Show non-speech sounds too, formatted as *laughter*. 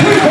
Two *laughs*